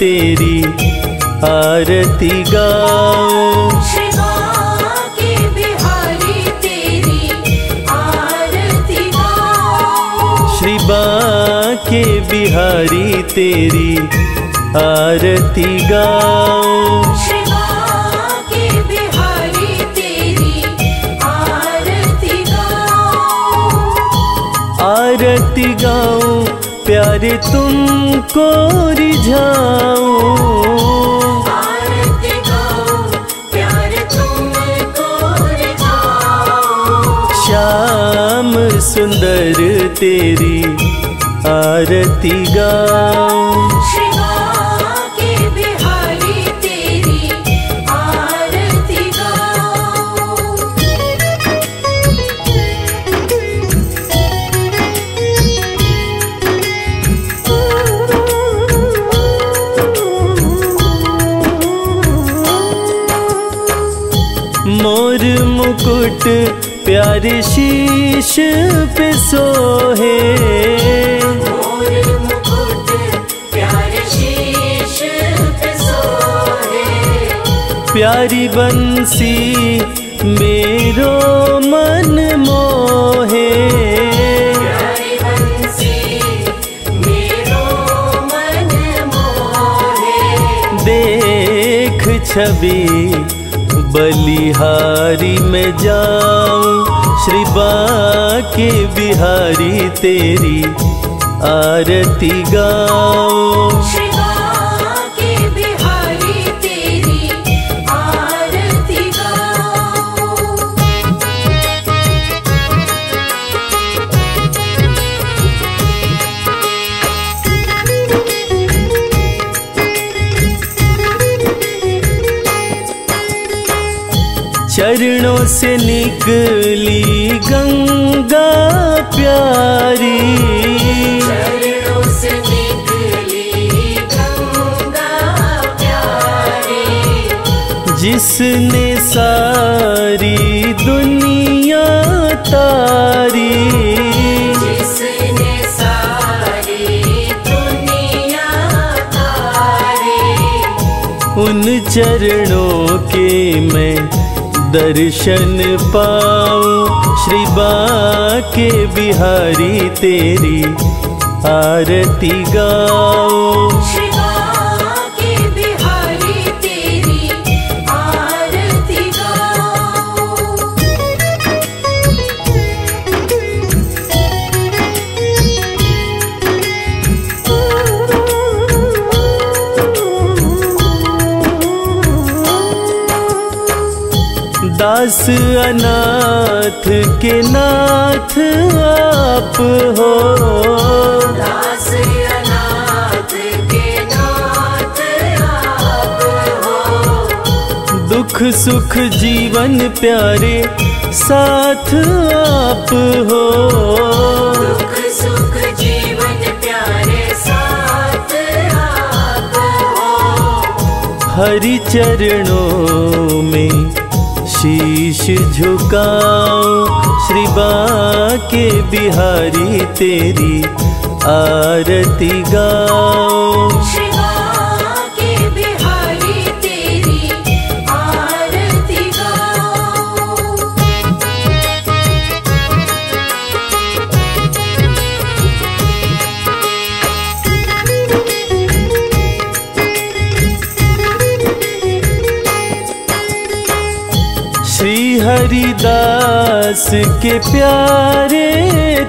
तेरी आरती गाओ श्री बाके बिहारी तेरी आरती गाओ आरती गाओ श्री तुम को गाओ तुमको रिझाऊं। गाओ रिझाओ श्याम सुंदर तेरी आरती गाऊं। मुकुट प्यारे शीश पे सोहे। प्यारी बंसी मेरो मन मोहे। देख छवि बलिहारी में जाऊँ श्री बाके बिहारी तेरी आरती गाऊं। से निकली गंगा प्यारी चरणों से निकली गंगा प्यारी। जिसने सारी दुनिया तारी। जिसने सारी दुनिया तारी। उन चरणों के मैं दर्शन पाओ श्री बाके बिहारी तेरी आरती गाऊं। दास अनाथ के नाथ आप हो। दास अनाथ के नाथ आप हो। दुख सुख जीवन प्यारे साथ आप हो। दुख सुख जीवन प्यारे साथ आप हो। हरि चरणों में शीश झुकाओ श्री बाके बिहारी तेरी आरती गाऊं। हरिदास के प्यारे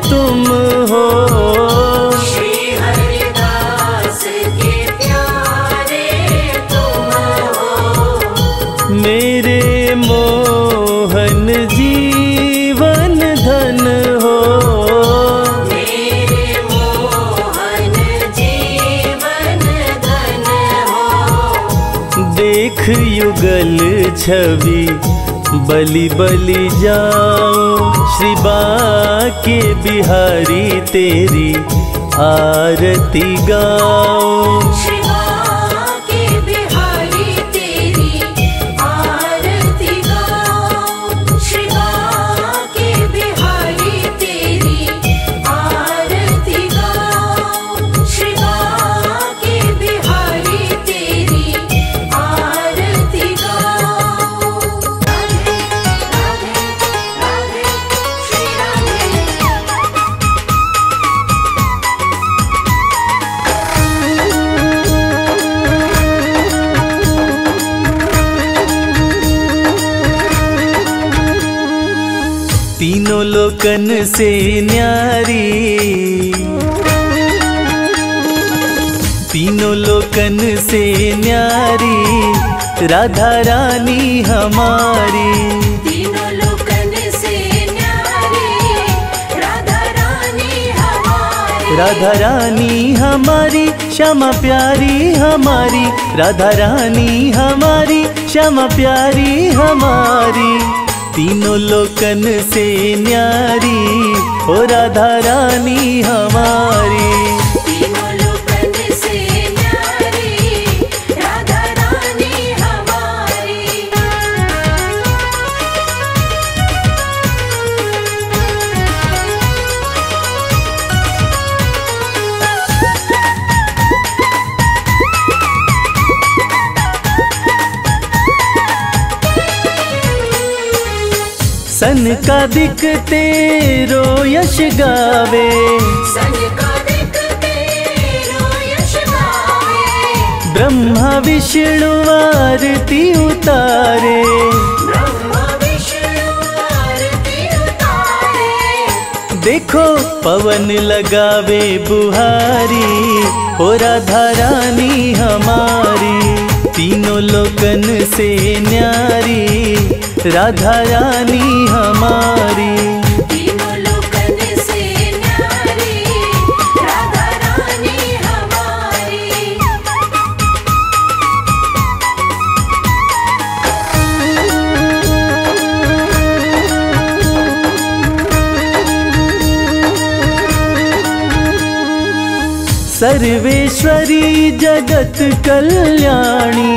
तुम हो। के प्यारे तुम हो। मेरे मोहन जीवन धन हो। मेरे मोहन जीवन धन हो। देख युगल छवि बलि बलि जाऊँ श्री बाके बिहारी तेरी आरती गाऊं लोकन से न्यारी। तीनों लोकन से न्यारी राधा रानी हमारी। तीनों लोकन से न्यारी राधा रानी हमारी। राधा रानी हमारी श्यामा प्यारी हमारी। राधा रानी हमारी श्यामा प्यारी हमारी। तीनों लोकन से न्यारी हो राधा रानी हमारी। सन का दिखते रो यश गावे। ब्रह्मा विष्णु आरती उतारे। देखो पवन लगावे बुहारी ओ राधा रानी हमारी। तीनों लोकन से न्यारी राधा रानी हमारी। सर्वेश्वरी जगत कल्याणी।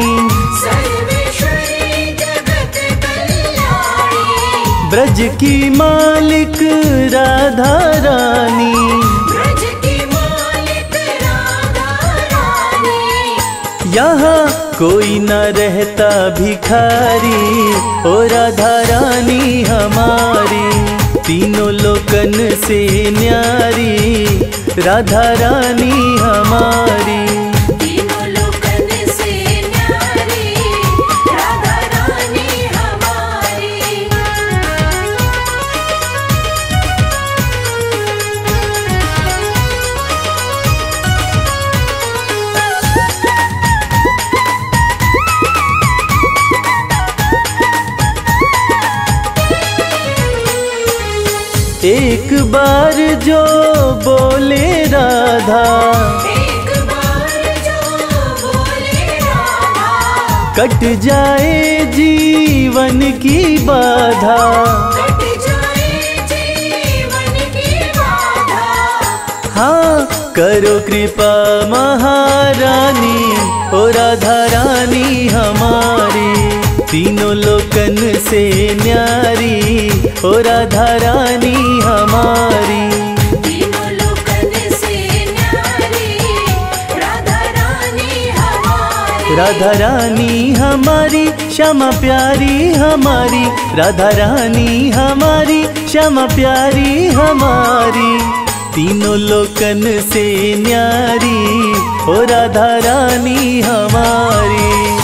सर्वेश्वरी जगत कल्याणी। ब्रज की मालिक राधा रानी। ब्रज की मालिक राधा रानी। यहाँ कोई न रहता भिखारी ओ राधा रानी हमारी। तीनों लोकन से न्यारी। राधा रानी हमारी। एक बार जो बोले राधा। एक बार जो बोले राधा। कट जाए जीवन की बाधा। कट जाए जीवन की बाधा। हाँ करो कृपा महारानी ओ राधा रानी हमारी। तीनों लोकन से न्यारी। न्यारी राधा रानी हमारी। राधा रानी हमारी, श्यामा प्यारी हमारी। राधा रानी हमारी, श्यामा प्यारी हमारी। तीनों लोकन से न्यारी हो राधा रानी हमारी।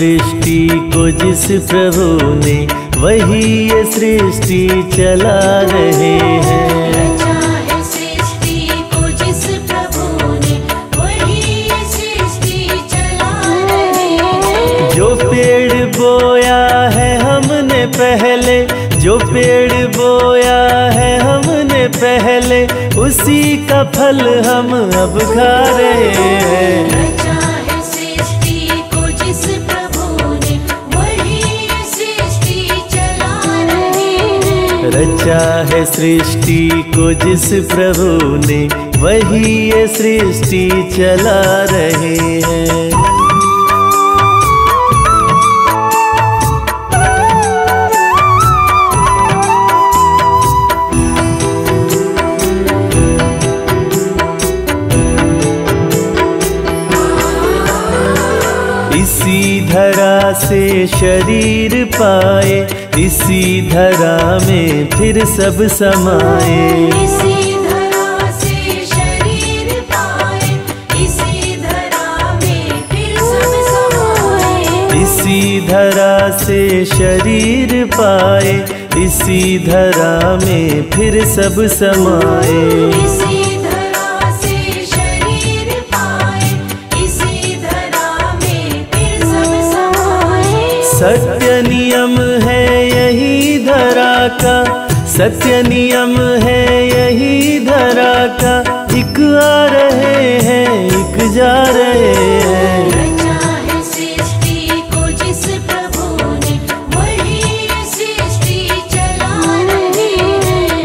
सृष्टि को जिस प्रभु ने वही ये सृष्टि चला रहे हैं। है। जो पेड़ बोया है हमने पहले जो पेड़ बोया है हमने पहले उसी का फल हम अब खा रहे है। रचा है सृष्टि को जिस प्रभु ने, वही ये सृष्टि चला रहे हैं। इसी धरा से शरीर पाए इसी धरा में फिर सब समाए। इसी धरा से शरीर पाए। इसी धरा में फिर सब समाए। इसी धरा से शरीर पाए। इसी धरा में फिर सब समाए। इसी सत्य नियम है यही धरा का। एक आ रहे हैं एक जा रहे हैं।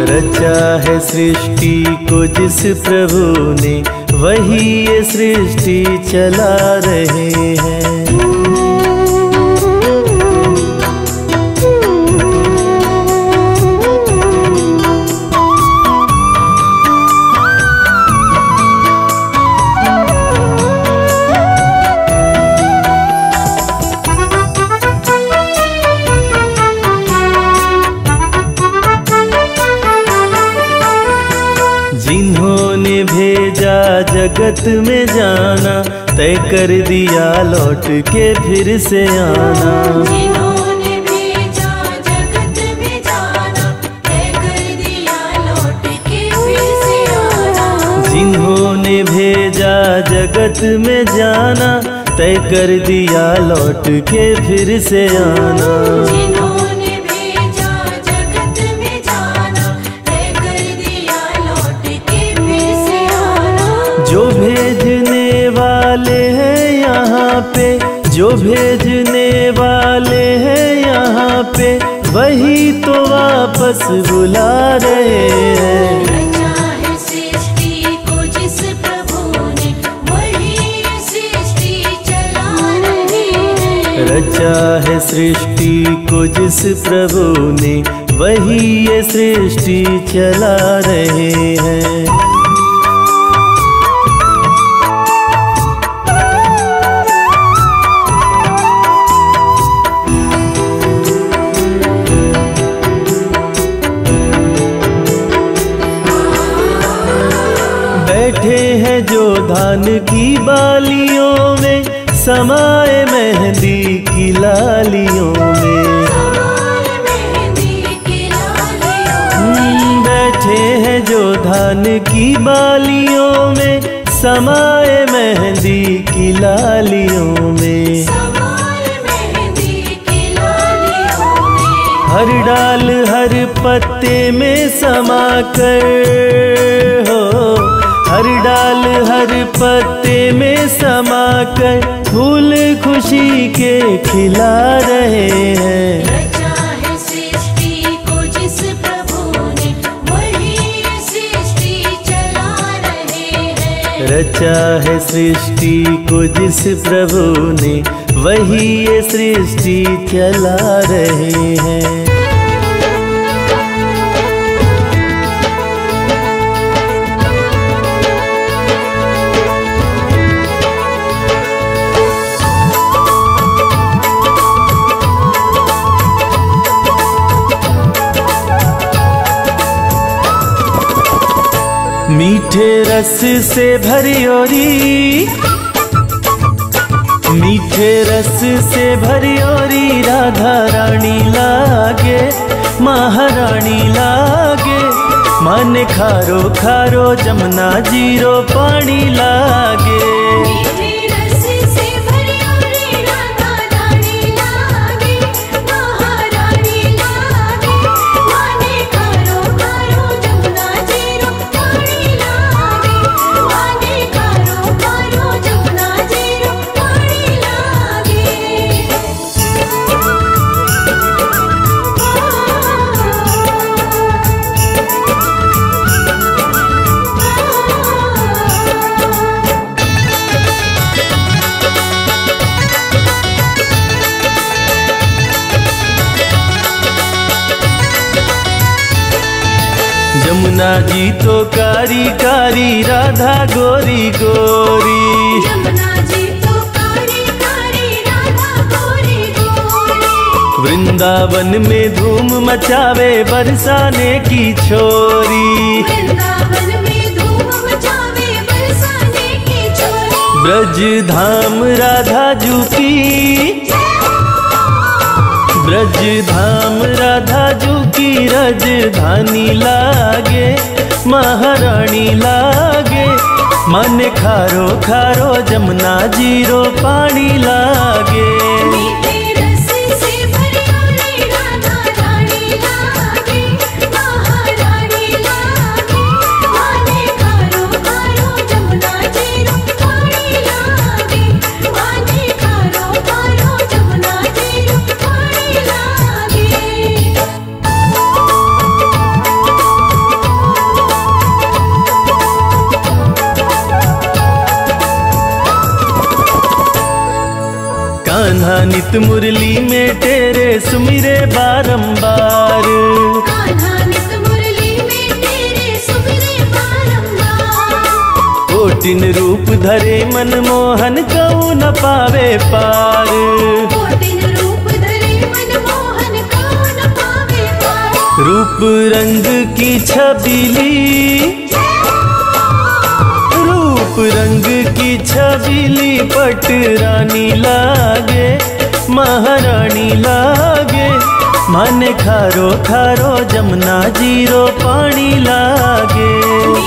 रचा है सृष्टि को जिस प्रभु ने वही ये सृष्टि चला रहे हैं। जगत में जाना तय कर दिया लौट के फिर से आना। जिन्होंने भेजा जगत में जाना तय कर दिया लौट के फिर से आना। भेजने वाले हैं यहाँ पे वही तो वापस बुला रहे हैं। रचा है सृष्टि को जिस प्रभु ने वही ये सृष्टि चला रहे हैं। धान की बालियों में समाए मेहंदी की लालियों में। हमार मेहंदी की लालियों हम्म, बैठे हैं जो धान की बालियों में समाए मेहंदी की लालियों में। हमार मेहंदी की लालियों में। हर डाल हर पत्ते में समा कर हर डाल हर पत्ते में समा कर फूल खुशी के खिला रहे हैं। रचा है सृष्टि को जिस प्रभु ने वही ये सृष्टि चला रहे हैं। मीठे रस से भरी ओरी। मीठे रस से भरी ओरी, राधा रानी लागे, महारानी लागे। मन खारो खारो, जमुना ज़ीरो पानी लागे। जमुना जी तो कारी कारी राधा गोरी गोरी। यमुना जी तो कारी कारी राधा गोरी गोरी। वृंदावन में धूम मचावे बरसाने की छोरी। वृंदावन में धूम मचावे बरसाने की छोरी। ब्रज धाम राधा जू की। ब्रज धाम राधा जू की रजधानी लागे, महारानी लागे। मन खारो खारो जमुना ज़ीरो पानी लागे। कान्हा नित मुरली में तेरे सुमिरे बारंबार। कान्हा नित मुरली में तेरे सुमिरे बारंबार। कोटिन रूप धरे मन मोहन कऊ न पावे पार। रूप मनमोहन कौन पावे पार। रूप रंग की छबीली रंग की छबीली पट रानी लागे, महारानी लागे। मन खारो खारो जमुना ज़ीरो पानी लागे।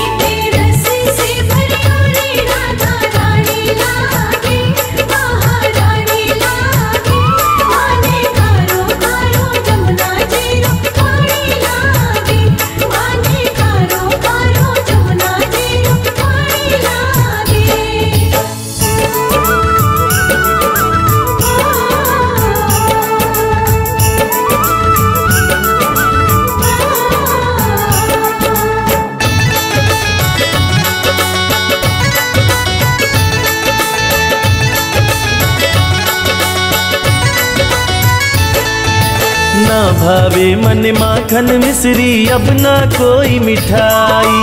माखन मिश्री अब ना कोई मिठाई।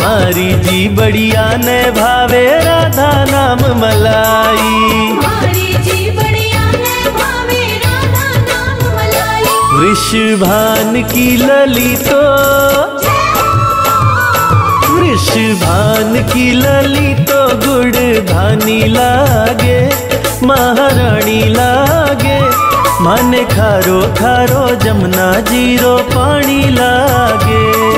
मारी जी बढ़िया ने भावे राधा नाम मलाई। वृषभान की लली तो वृषभान की लली तो गुड़ धानी लागे। महारानी लागे। मन खारो खारो जमुना ज़ीरो पानी लागे।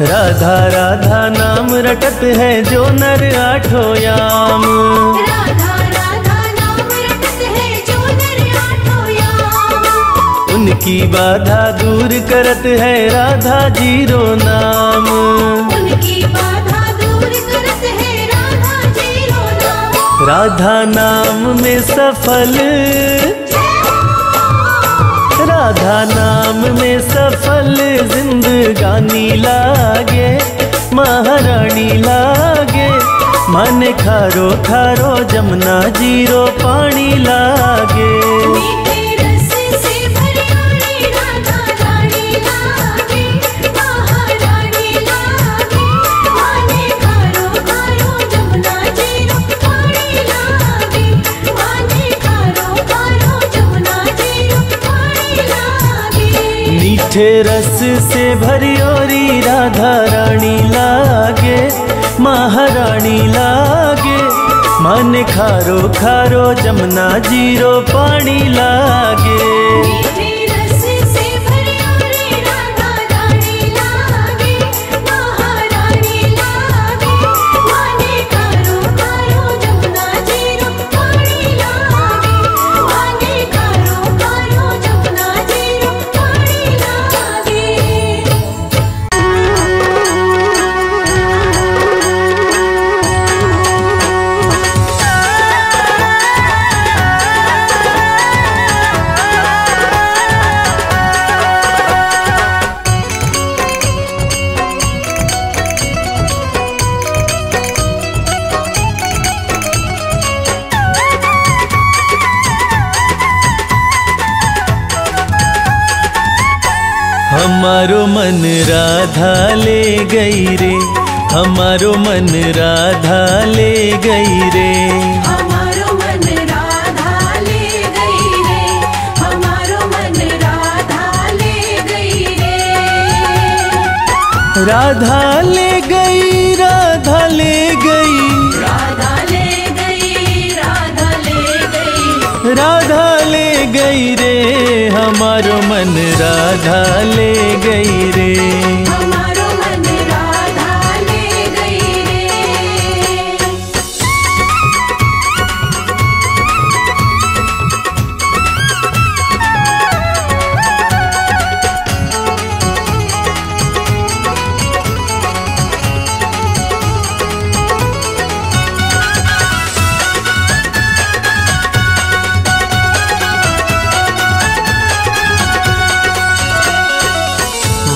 राधा राधा नाम रटत है जो नर आठो याम। राधा राधा नाम रटत है जो नर आठों याम। उनकी बाधा दूर करत है राधा ज़ीरो नाम। उनकी बाधा दूर करत है राधा ज़ीरो नाम। राधा नाम में सफल राधा नाम में सफल जिंदगानी लागे, महारानी लागे। मन खारो खारो जमुना ज़ीरो पानी लागे। मीठे रस से भरियोरी राधा रानी लागे, महारानी लागे। मन खारो खारो जमुना ज़ीरो पानी लागे। हमारो मन राधा ले गई रे हमारो मन राधा ले गई रे। हमारो मन राधा ले गई रे हमारो मन राधा ले गई रे। राधा ले गई राधा ले गई गई रे हमारो मन राधा ले गई रे।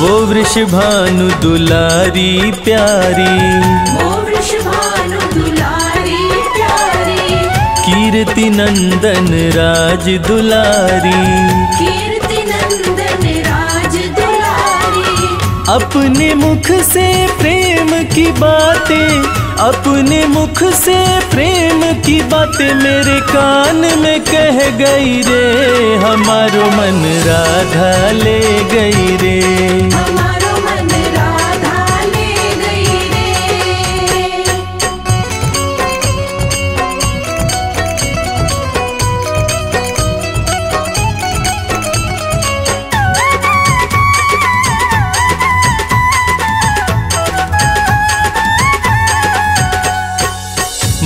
वो वृषभानु दुलारी प्यारी। दुलारी प्यारी। कीर्ति नंदन राज दुलारी। कीर्ति नंदन राज दुलारी। अपने मुख से प्रेम की बातें अपने मुख से प्रेम की बातें मेरे कान में कह गई रे। हमारो मन राधा ले गई रे।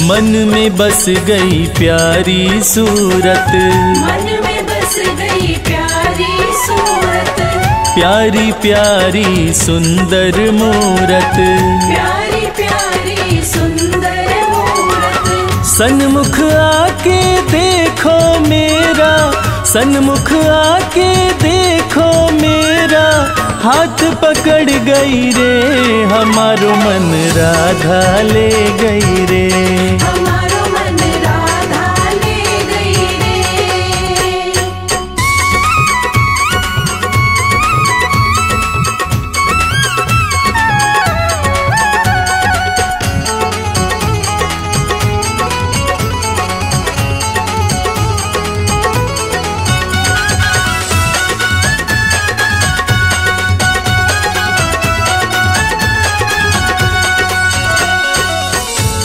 मन में बस गई प्यारी सूरत। मन में बस गई प्यारी सूरत। प्यारी प्यारी सुंदर मूरत। प्यारी प्यारी सुंदर मूरत। सन्मुख आके देखो मेरा। सन्मुख आके देखो मेरा हाथ पकड़ गई रे हमारो मन राधा ले गई रे।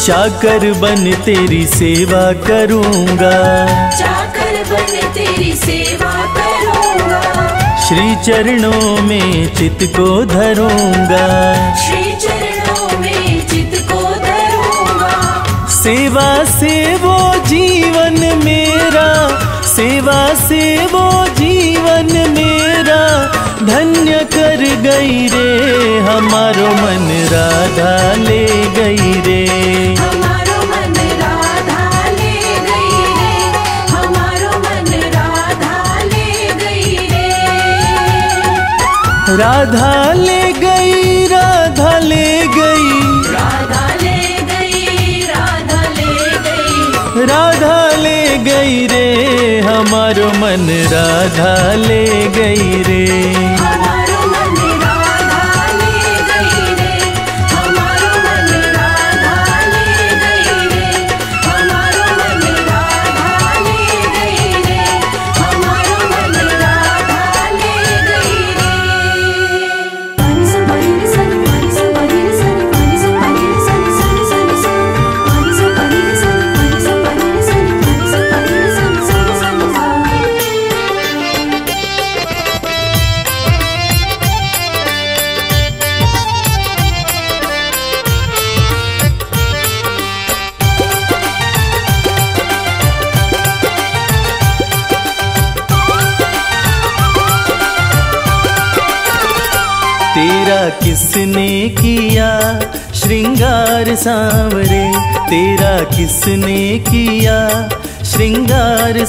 चाकर बन तेरी सेवा करूँगा। चाकर बन तेरी सेवा करूँगा। श्री चरणों में चित को धरूँगा। श्री चरणों में चित को धरूँगा। सेवा से वो जीवन मेरा। सेवा से वो धन्य कर गई रे हमारो मन राधा ले गई रे। हमारो मन राधा ले गई रे हमारो मन राधा ले गई रे। राधा ले गई राधा ले गई। राधा ले गई राधा ले गई। राधा ले गई रे हमारो मन राधा ले गई रे।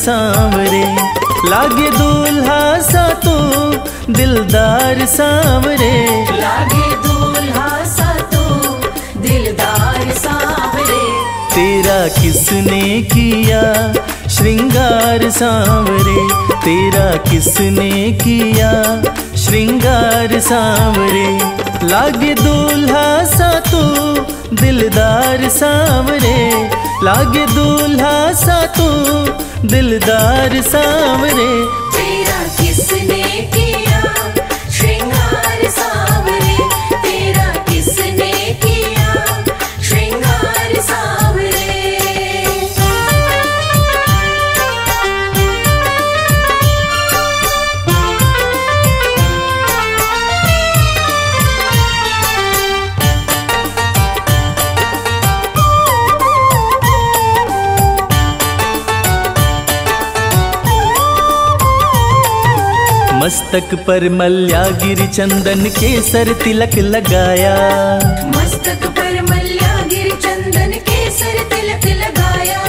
सांवरे लागे दूल्हा सा तो दिलदार सांवरे लागे दूल्हा सा तो दिलदार सांवरे तेरा किसने किया श्रृंगार सांवरे तेरा किसने किया श्रृंगार सांवरे लागे दूल्हा सा तू दिलदार सांवरे लागे दूल्हा सा तू दिलदार सांवरे मस्तक पर मल्या गिर चंदन के सर तिलक लगाया। मस्तक पर मल्या गिर चंदन केसर तिलक लगाया।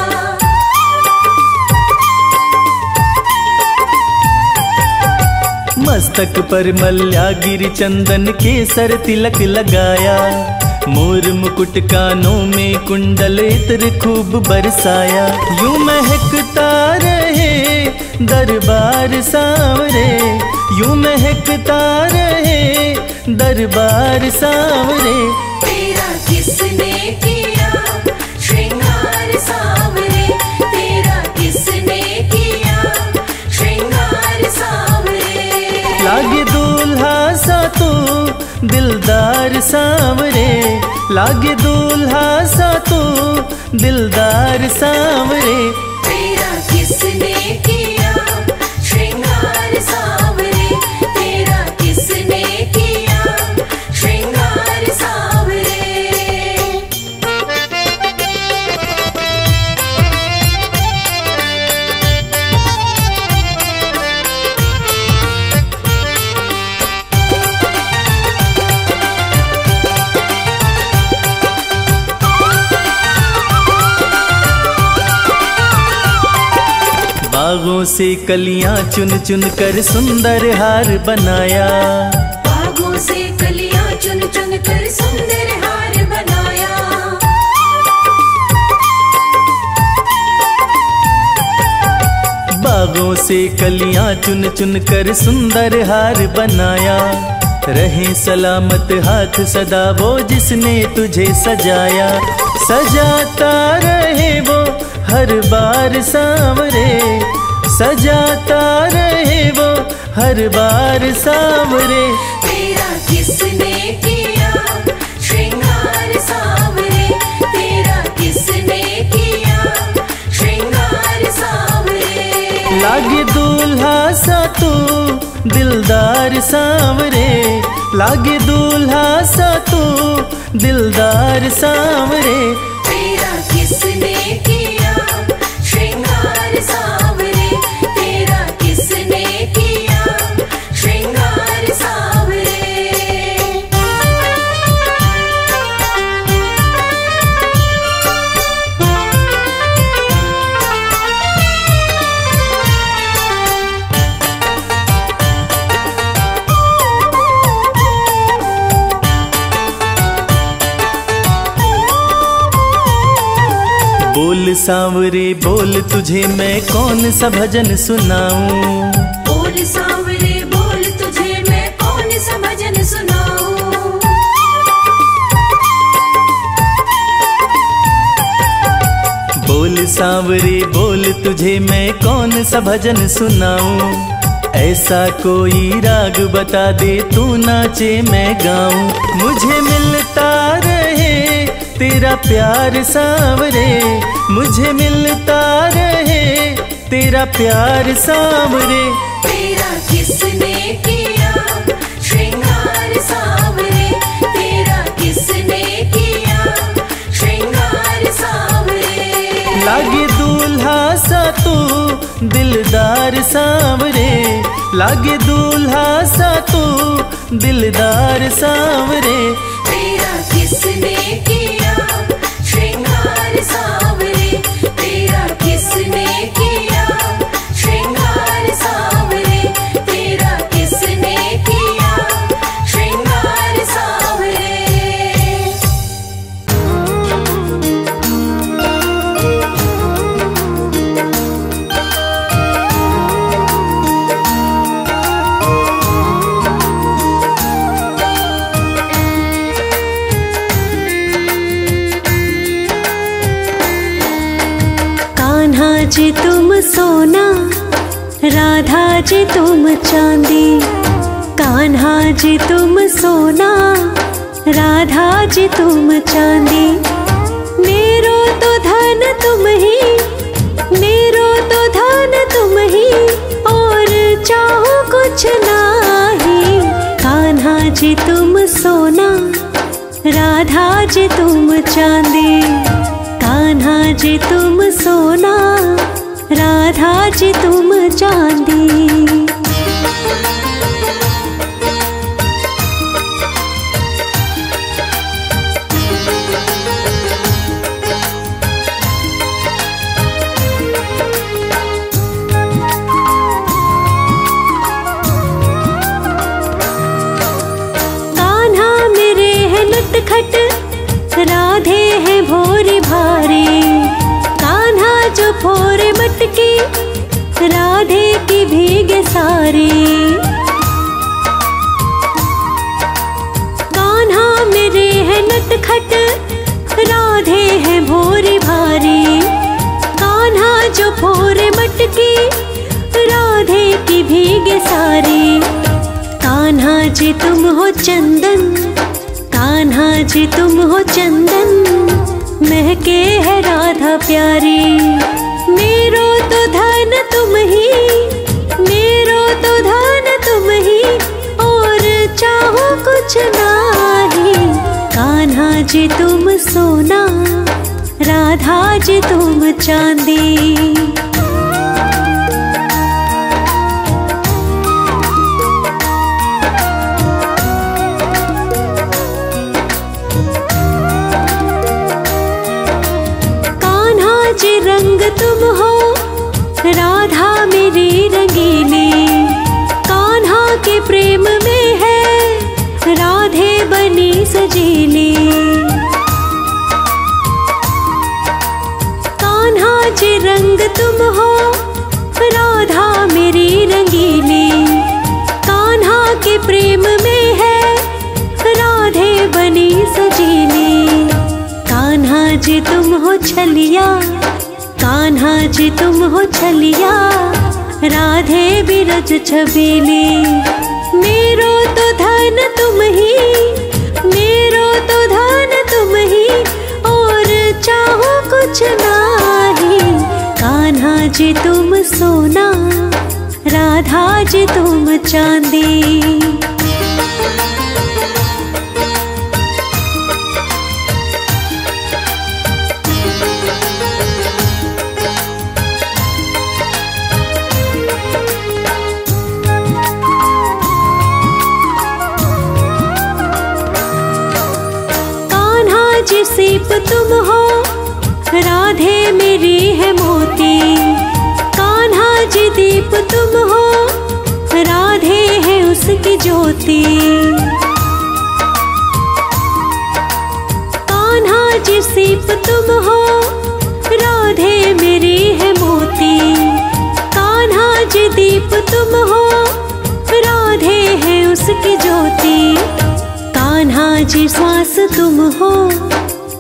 मस्तक पर मल्या गिर चंदन के सर तिलक लगाया। मोर मुकुट कानों में कुंडल इत्र खूब बरसाया। यूँ महकता रहे दरबार सांवरे यूँ महकता रहे। दरबार सांवरे। तेरा किसने किया? श्रृंगार सावरे। तेरा किसने किया? श्रृंगार सावरे। लागे दूल्हा सा तू दिलदार सांवरे। लागे दूल्हा सा तू दिलदार सांवरे। बागों से कलियाँ चुन चुन कर सुंदर हार बनाया। बागों से कलियाँ चुन चुन कर सुंदर हार बनाया। बागों से कलियाँ चुन चुन कर सुंदर हार बनाया। रहे सलामत हाथ सदा वो जिसने तुझे सजाया। सजाता रहे हर बार सांवरे सजाता रहे वो हर बार सांवरे तेरा किसने किया? श्रृंगार सावरे तेरा किसने किया? श्रृंगार सावरे लागे दूल्हा सा तू दिलदार सांवरे लागे दूल्हा सा तू दिलदार सांवरे सांवरे बोल तुझे मैं कौन सा भजन सुनाऊं? बोल सावरे बोल तुझे मैं कौन सा भजन सुनाऊं? बोल सांवरे बोल तुझे मैं कौन सा भजन सुनाऊं? ऐसा कोई राग बता दे तू नाचे मैं गाऊं। मुझे मिलता तेरा प्यार सांवरे मुझे मिलता रहे। तेरा प्यार सांवरे तेरा किसने किया? श्रृंगार सावरे तेरा किसने किया? श्रृंगार सावरे लागे दूल्हा सा तू दिलदार सांवरे लागे दूल्हा सा तू दिलदार सांवरे तेरा किसने किया? सोना, राधा जी तुम चांदी, कान्हा जी तुम सोना, राधा जी तुम चांदी। मेरो तो धन तुम ही, मेरो तो धन तुम ही, और चाहो कुछ नाही। कान्हा जी तुम सोना, राधा जी तुम चांदी, कान्हा जी तुम सोना। राधा जी तुम चांदी। जी तुम हो चंदन कान्हा जी तुम हो चंदन। महके है राधा प्यारी, मेरो तो धन तुम ही, मेरो तो धन तुम ही, और चाहो कुछ नाही। कान्हा जी तुम सोना, राधा जी तुम चांदी। रंग तुम हो, राधा मेरी रंगीली। कान्हा के प्रेम में है, राधे बनी सजीली। कान्हा जी तुम हो छलिया, कान्हा जी तुम हो छलिया, राधे बिरज छबीली। मेरो तो धन तुम ही, मेरो तो धन तुम ही, और चाहो कुछ नाही। कान्हा जी तुम सोना राधा जी तुम चांदी। कान्हा तुम हो दीप तुम हो, राधे है उसकी ज्योति। कान्हा जी सीप तुम हो, राधे मेरी है मोती। कान्हा जी दीप तुम हो, राधे है उसकी ज्योति। कान्हा जी श्वास तुम हो,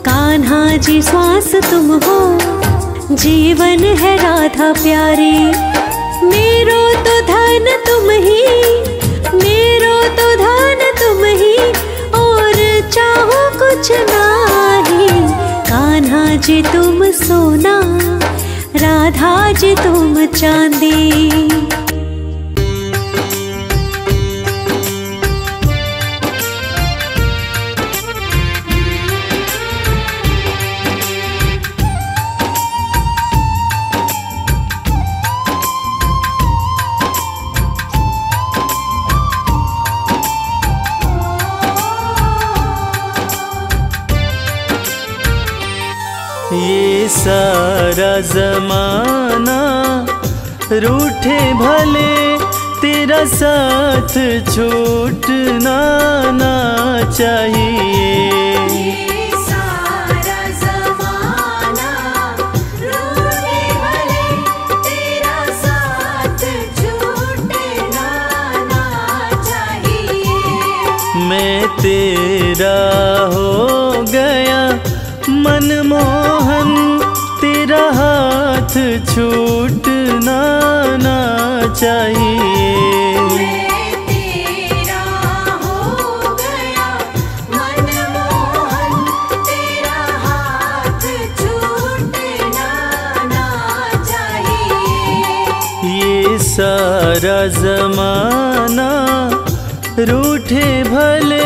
कान्हा जी श्वास तुम हो। जीवन है राधा प्यारी। मेरो तो धन तुम ही, मेरो तो धन तुम ही, और चाहो कुछ नाही। कान्हा जी तुम सोना, राधा जी तुम चांदी। जमाना रूठे भले तेरा साथ छूटना ना चाहिए। ये सारा ज़माना रूठे भले तेरा साथ छूटना ना चाहिए। मैं तेरा हो छूटना ना चाहिए। सारा जमाना रूठे भले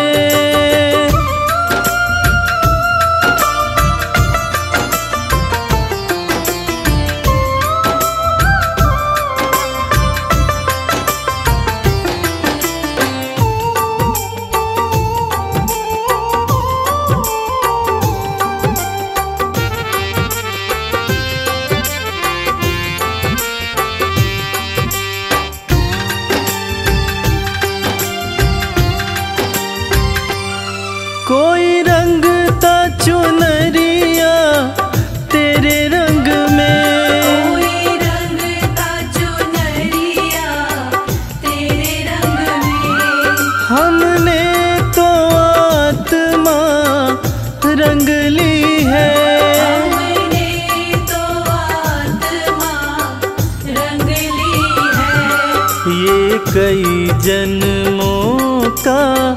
जन्मों का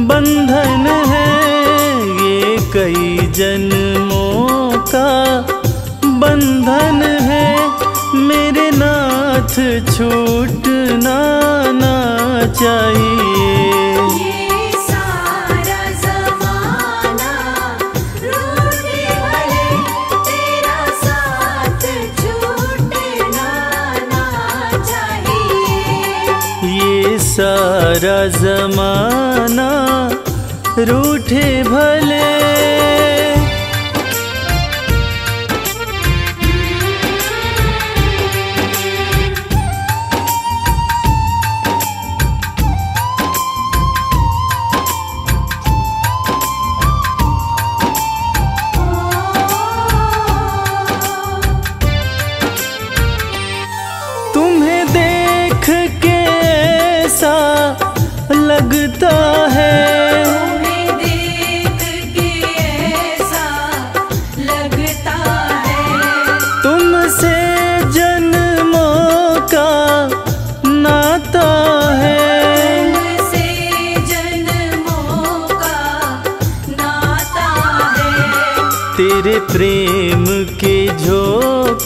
बंधन है। ये कई जन्मों का बंधन है। मेरे नाथ छूटना जमाना रूठे भले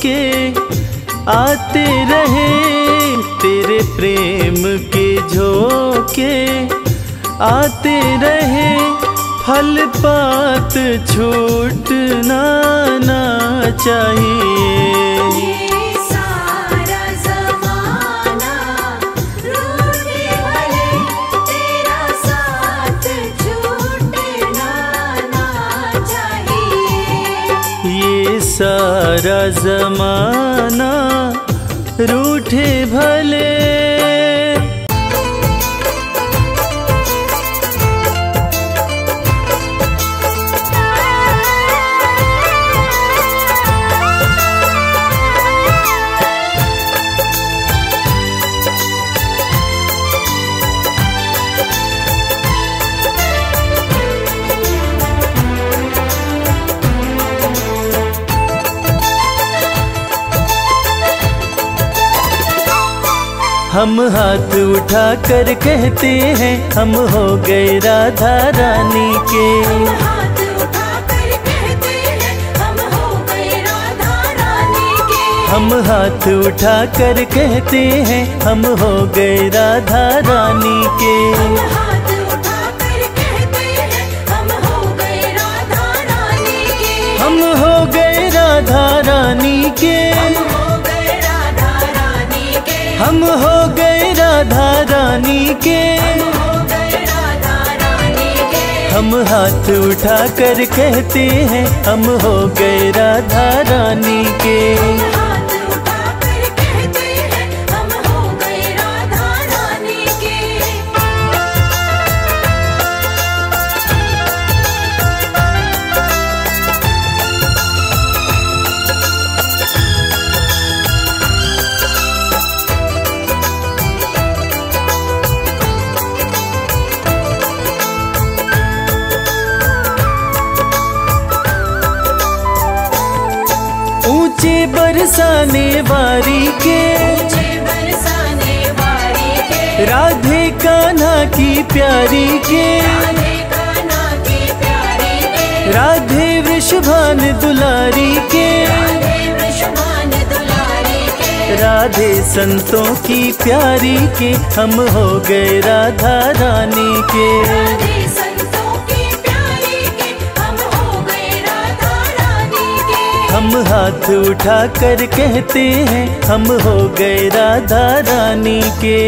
झोंके आते रहे तेरे प्रेम के झोंके आते रहे फल पात छूटना ना चाहिए। जमाना रूठे भले हम हाथ उठा कर कहते हैं हम हो गए राधा रानी के। हम हाथ उठा कर कहते हैं हम हो गए राधा रानी के। हम हाथ उठा कर कहते हैं हम हो गए राधा रानी के। हम हाथ उठा कर कहते हैं हम हो गए राधा रानी के हम हाथ उठा कर कहते हैं, हम हो गए राधा रानी के बरसाने वारी के। राधे कान्हा की प्यारी के। राधे वृषभान दुलारी के। राधे संतों की प्यारी के। हम हो गए राधा रानी की। हम हाथ उठा कर कहते हैं, हम हो गए राधा रानी के।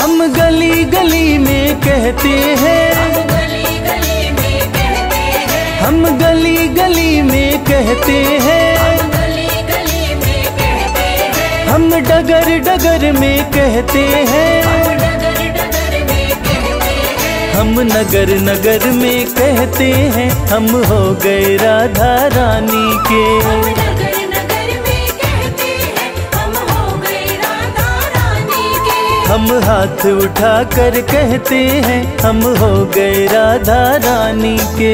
हम गली गली में कहते हैं हम गली गली में कहते हैं। हम गली गली में कहते हैं। हम डगर डगर में कहते हैं। हम डगर डगर में कहते हैं। हम नगर नगर में कहते हैं। हम हो गए राधा रानी के। हम नगर नगर में कहते हैं। हम हो गए राधा रानी के। हम हाथ उठा कर कहते हैं। हम हो गए राधा रानी के।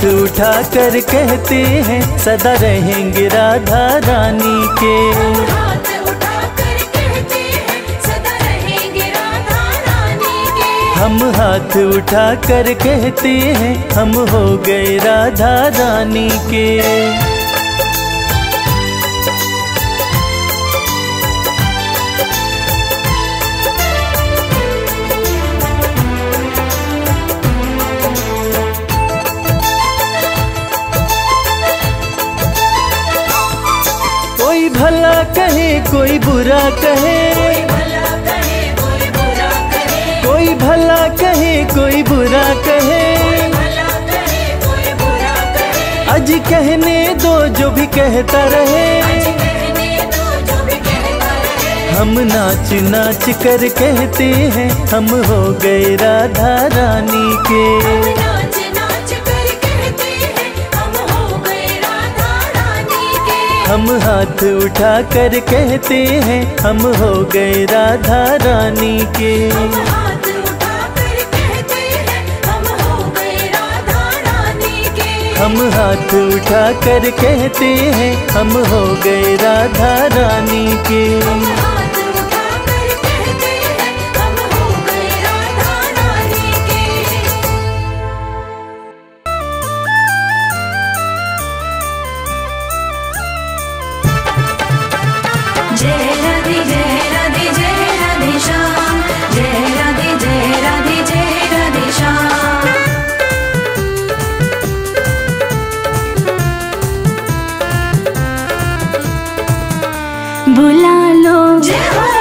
हाथ उठा कर कहते हैं सदा रहेंगे राधा रानी के। हाथ उठा कर कहते हैं सदा रहेंगे राधा रानी के। हम हाथ उठा कर कहते हैं हम हो गए राधा रानी के। भला कहे कोई बुरा कहे। कोई भला कहे कोई बुरा कहे। अज कहने दो जो भी कहता रहे। हम नाच नाच कर कहते हैं, हम हो गए राधा रानी के। हम हाथ उठा कर कहते हैं हम हो गए राधा रानी के। हाथ उठा कर कहते हैं हम हो गए राधा रानी के। हम हाथ उठा कर कहते हैं हम हो गए राधा रानी के।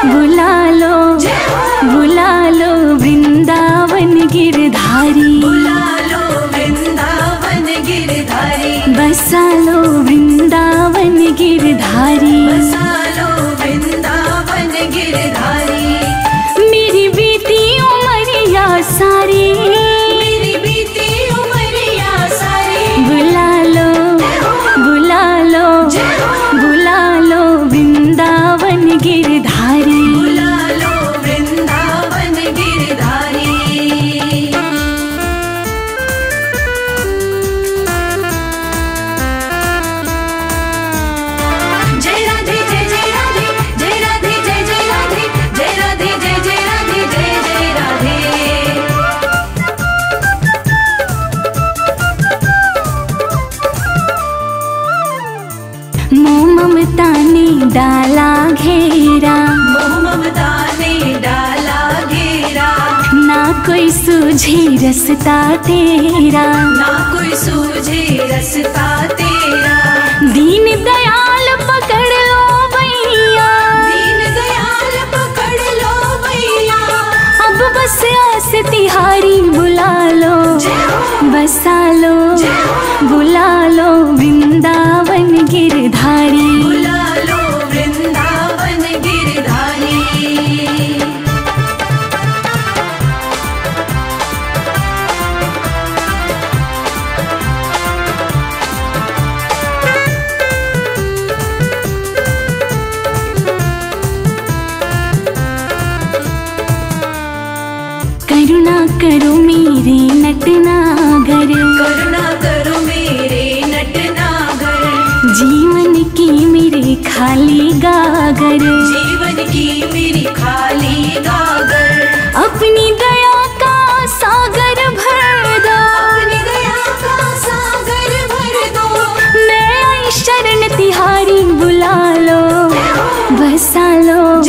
बुला लो बुला लो वृंदावन गिरधारी। बुला लो वृंदावन गिरधारी। बसा लो वृंदावन गिरधारी। बसा कोई सूझे रसता तेरा। ना कोई सूझे रसता तेरा। दीन दयाल पकड़ लो भैया दीन दयाल पकड़ लो भैया अब बस आस तिहारी बुला लो। बसा लो। बुला लो। वृंदावन गिरधारी। खाली गागर। जीवन की मेरी खाली गागर। अपनी दया का सागर भर दो। अपनी दया का सागर भर दो। मैं आई शरण तिहारी बुला लो। बसा लो।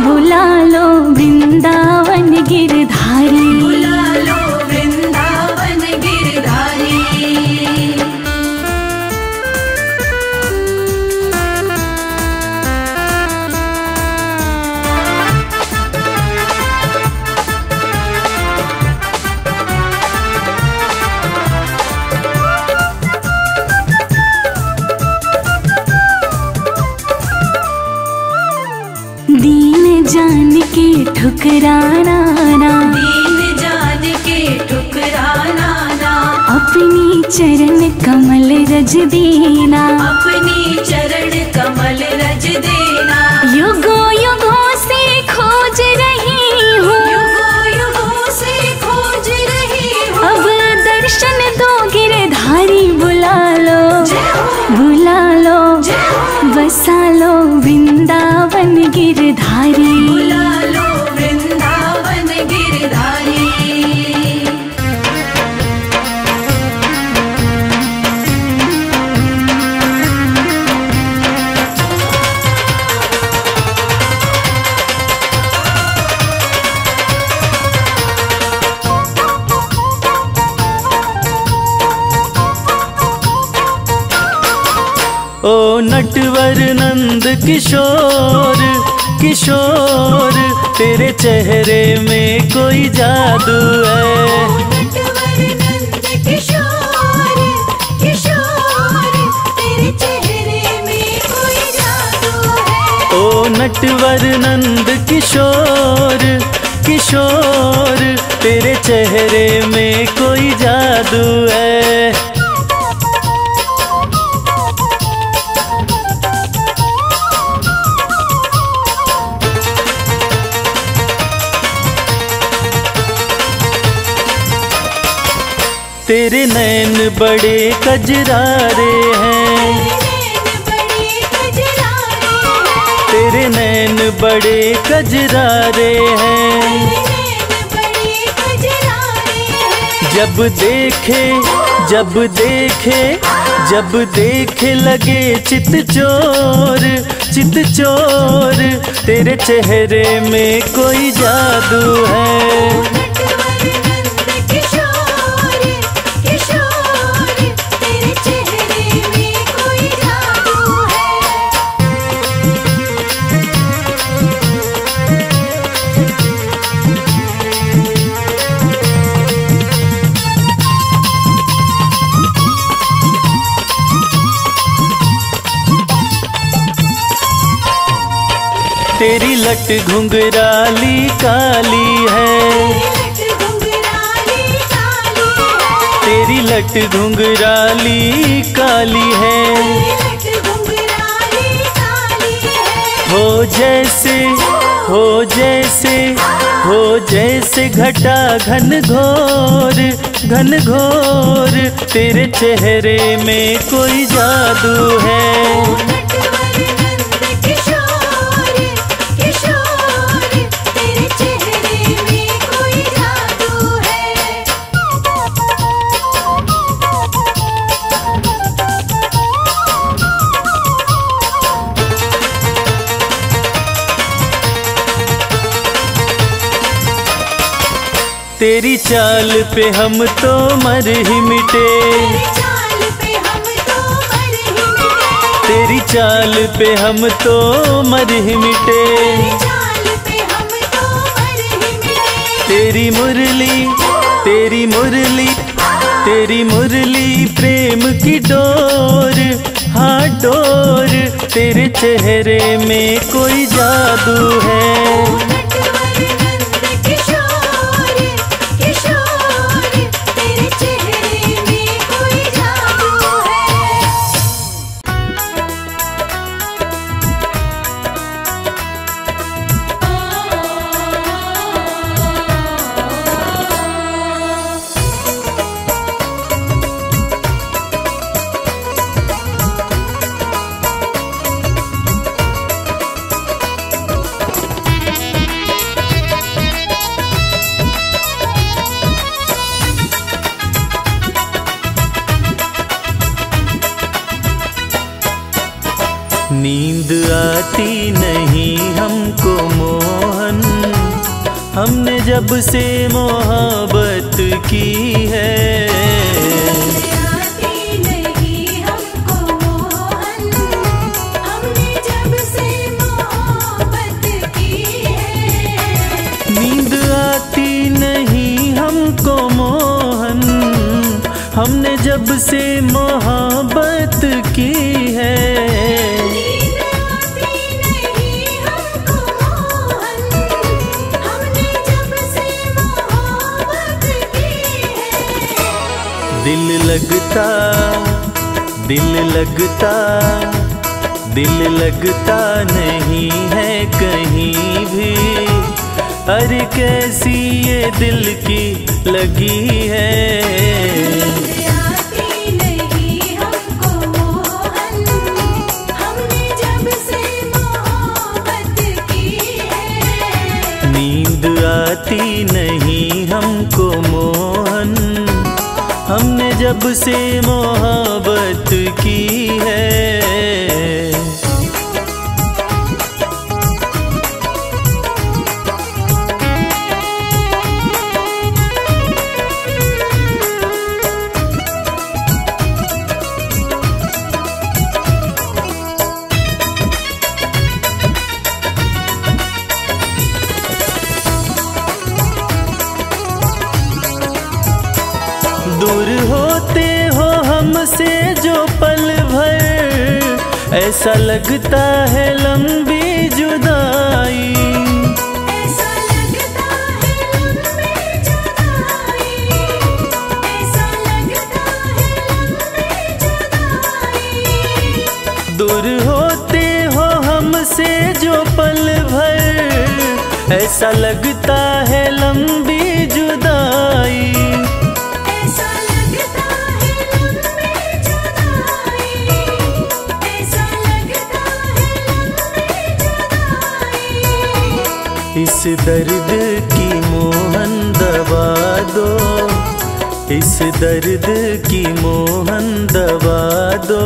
बुला लो। वृंदावन ठुकराना ना। दीन जान के ठुकराना ना। अपनी चरण कमल रज देना। अपनी चरण कमल किशोर किशोर तेरे चेहरे में कोई जादू है। नटवर नंद किशोर किशोर तेरे चेहरे में कोई जादू है। बड़े कजरारे हैं। तेरे नैन बड़े कजरारे हैं। जब देखे जब देखे जब देखे लगे चित चोर चित चोर, तेरे चेहरे में कोई जादू है। लट घुंघराली काली है। तेरी लट घुंघराली काली है। हो जैसे हो जैसे हो जैसे घटा घन घोर घन घोर, तेरे चेहरे में कोई जादू है। तेरी चाल पे हम तो मर ही मिटे। तेरी चाल पे हम तो मर ही मिटे। तेरी चाल पे हम तो मर ही मिटे। तेरी चाल पे हम तो मर ही मिटे। तेरी मुरली तेरी मुरली तेरी मुरली प्रेम की डोर। हाँ डोर तेरे चेहरे में कोई जादू है। नींद आती नहीं हमको मोहन। हमने जब से मोहब्बत की है ऐसा लगता है लंबी जुदाई। दूर होते हो हमसे जो पल भर ऐसा लगता है दर्द की मोहन दवा दो। इस दर्द की मोहन दवा दो।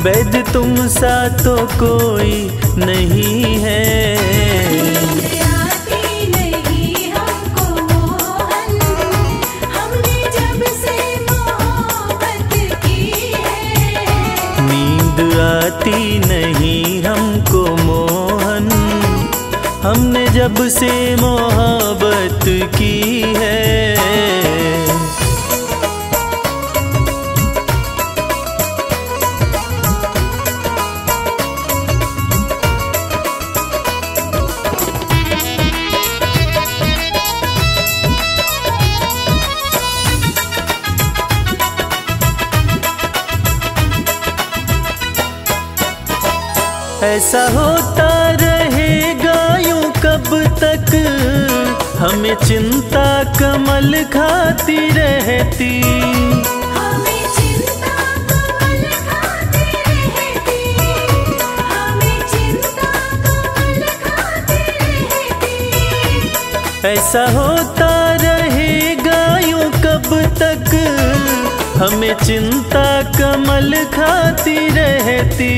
वैद तुम सा तो कोई नहीं है। आती नहीं जब से मोहब्बत की है। ऐसा होता हमें चिंता कमल खाती रहती। हमें चिंता कमल खाती रहती। हमें चिंता कमल खाती रहती। ऐसा होता रहेगा यूँ कब तक। हमें चिंता कमल खाती रहती।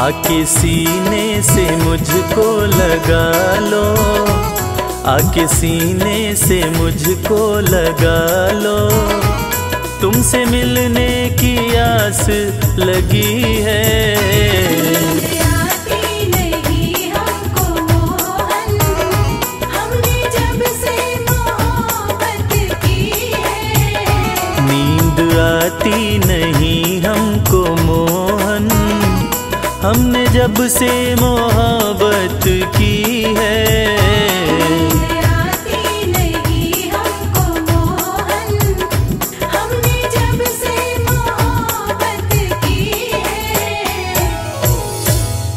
आके सीने से मुझको लगा लो। आके सीने से मुझको लगा लो। तुमसे मिलने की आस लगी है। आती नहीं जब से मोहब्बत